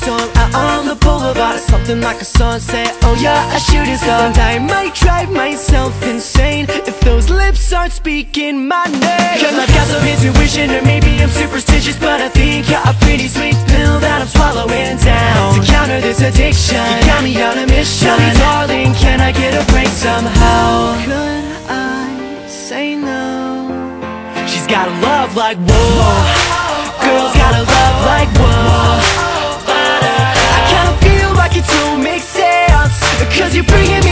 windstorm out on the boulevard. Something like a sunset, oh you're a shooting star And I might drive myself insane If those lips start speaking my name. Cause I've got some intuition or maybe I'm superstitious But I think you're a pretty sweet pill that I'm swallowing down. To counter this addiction, you got me on a mission. Tell me darling, can I get a break somehow? Could I say no? She's got a love like woe. Girls whoa I Cause you're bringing me